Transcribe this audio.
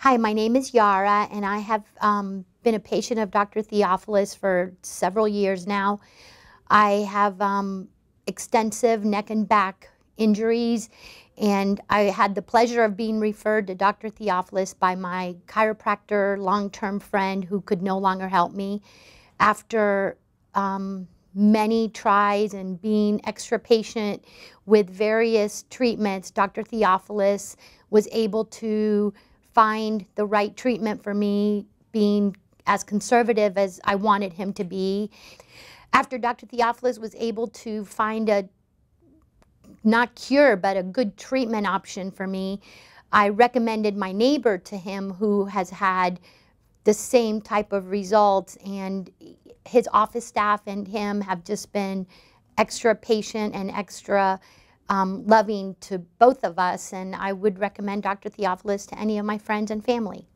Hi, my name is Yara, and I have um, been a patient of Dr. Theofilos for several years now. I have um, extensive neck and back injuries, and I had the pleasure of being referred to Dr. Theofilos by my chiropractor, long term friend who could no longer help me. After um, many tries and being extra patient with various treatments, Dr. Theofilos was able to find the right treatment for me, being as conservative as I wanted him to be. After Dr. Theofilos was able to find a not cure, but a good treatment option for me, I recommended my neighbor to him who has had the same type of results and his office staff and him have just been extra patient and extra um, loving to both of us, and I would recommend Dr. Theofilos to any of my friends and family.